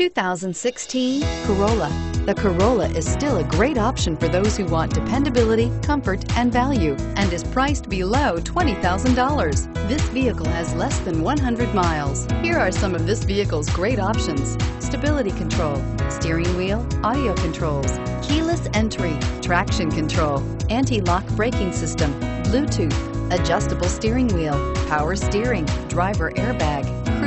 2016 Corolla. The Corolla is still a great option for those who want dependability, comfort, and value, and is priced below $20,000. This vehicle has less than 100 miles. Here are some of this vehicle's great options. Stability control, steering wheel, audio controls, keyless entry, traction control, anti-lock braking system, Bluetooth, adjustable steering wheel, power steering, driver airbag,